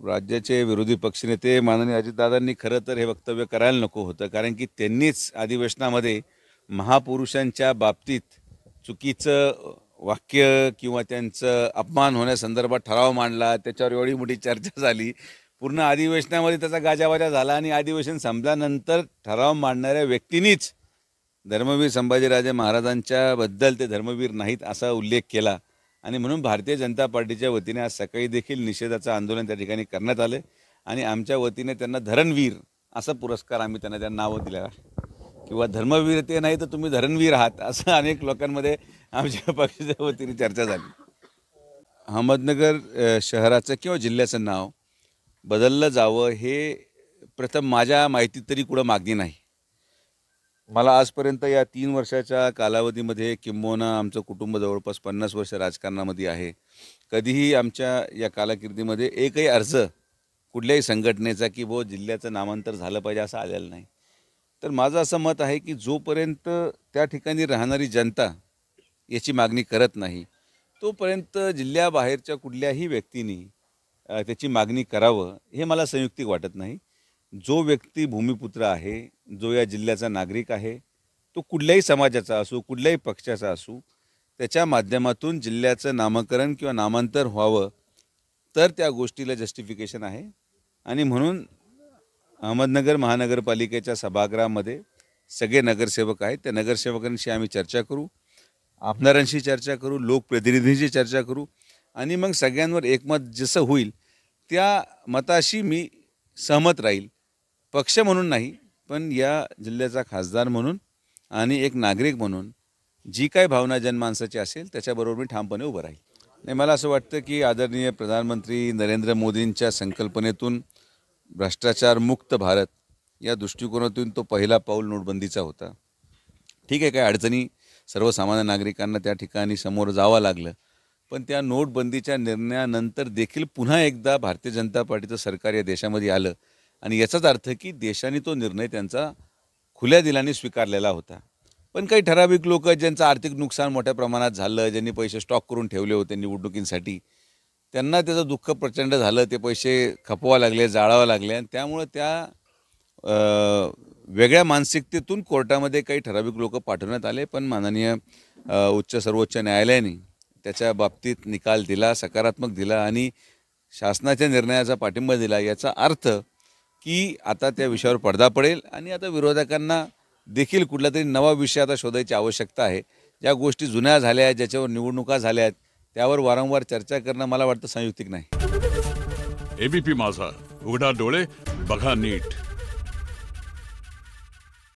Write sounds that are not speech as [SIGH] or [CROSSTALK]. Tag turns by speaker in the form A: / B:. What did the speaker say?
A: राज्याचे विरोधी पक्षनेते माननीय अजितदादांनी खरं तर हे वक्तव्य करायला नको होतं कारण की त्यांनीच अधिवेशनामध्ये महापुरुषांच्या बाबतीत चुकीचं वाक्य किंवा त्यांचं अपमान होण्यासंदर्भात ठराव मांडला त्याच्यावर एवढी मोठी चर्चा झाली. पूर्ण अधिवेशनामध्ये त्याचा गाजावाजा झाला आणि अधिवेशन संपल्यानंतर ठराव मांडणाऱ्या व्यक्तींनीच धर्मवीर संभाजीराजे महाराजांच्याबद्दल ते धर्मवीर नाहीत असा उल्लेख केला. आणि म्हणून भारतीय जनता पार्टीच्या वतीने आज सकाळी देखील निषेधाचं आंदोलन त्या ठिकाणी करण्यात आलं आणि आमच्या वतीने त्यांना धरणवीर असा पुरस्कार आम्ही त्यांना त्या नावं दिलेला किंवा धर्मवीर ते नाही तर तुम्ही धरणवीर आहात असं अनेक लोकांमध्ये आमच्या [LAUGHS] पक्षाच्या वतीने चर्चा झाली. अहमदनगर शहराचं किंवा जिल्ह्याचं नाव बदललं जावं हे प्रथम माझ्या माहितीत तरी कुठं मागणी नाही. मला आजपर्यंत या तीन वर्षाच्या कालावधीमध्ये किंबहुना आमचं कुटुंब जवळपास पन्नास वर्ष राजकारणामध्ये आहे. कधीही आमच्या या कालाकिर्दीमध्ये एकही अर्ज कुठल्याही संघटनेचा की बो जिल्ह्याचं नामांतर झालं पाहिजे असं आलेलं नाही. तर माझं असं मत आहे की जोपर्यंत त्या ठिकाणी राहणारी जनता याची मागणी करत नाही तोपर्यंत जिल्ह्याबाहेरच्या कुठल्याही व्यक्तीने त्याची मागणी करावं हे मला संयुक्तिक वाटत नाही. जो व्यक्ती भूमिपुत्र आहे जो या जिल्ह्याचा नागरिक आहे तो कुठल्याही समाजाचा असो कुठल्याही पक्षाचा असो त्याच्या माध्यमातून जिल्ह्याचं नामकरण किंवा नामांतर व्हावं तर त्या गोष्टीला जस्टिफिकेशन आहे. आणि म्हणून अहमदनगर महानगरपालिकेच्या सभागृहामध्ये सगळे नगरसेवक आहेत. त्या नगरसेवकांशी आम्ही चर्चा करू आमदारांशी चर्चा करू लोकप्रतिनिधींशी चर्चा करू आणि मग सगळ्यांवर एकमत जसं होईल त्या मताशी मी सहमत राहील. पक्ष म्हणून नाही पण या जिल्ह्याचा खासदार म्हणून आणि एक नागरिक म्हणून जी काय भावना जनमानसाची असेल त्याच्याबरोबर मी ठामपणे उभं राहील. नाही मला असं वाटतं की आदरणीय प्रधानमंत्री नरेंद्र मोदींच्या संकल्पनेतून भ्रष्टाचार मुक्त भारत या दृष्टिकोनातून तो पहिला पाऊल नोटबंदीचा होता. ठीक आहे काय अडचणी सर्वसामान्य नागरिकांना त्या ठिकाणी समोर जावं लागलं पण त्या नोटबंदीच्या निर्णयानंतर देखील पुन्हा एकदा भारतीय जनता पार्टीचं सरकार या देशामध्ये आलं आणि याचाच अर्थ की देशाने तो निर्णय त्यांचा खुल्या दिलाने स्वीकारलेला होता. पण काही ठराविक लोक ज्यांचं आर्थिक नुकसान मोठ्या प्रमाणात झालं ज्यांनी पैसे स्टॉक करून ठेवले होते निवडणुकींसाठी त्यांना त्याचं दुःख प्रचंड झालं ते पैसे खपवा लागले जाळावं लागले आणि त्यामुळं त्या वेगळ्या मानसिकतेतून कोर्टामध्ये काही ठराविक लोक पाठवण्यात आले. पण माननीय उच्च सर्वोच्च न्यायालयाने त्याच्या बाबतीत निकाल दिला सकारात्मक दिला आणि शासनाच्या निर्णयाचा पाठिंबा दिला. याचा अर्थ की आता त्या विषयावर पडदा पडेल आणि आता विरोधकांना देखील कुठला तरी नवा विषय आता शोधायची आवश्यकता आहे. ज्या गोष्टी जुन्या झाल्या आहेत ज्याच्यावर निवडणुका झाल्या आहेत त्यावर वारंवार चर्चा करणं मला वाटतं संयुक्तिक नाही.
B: एबीपी माझा. उघडा डोळे बघा नीट.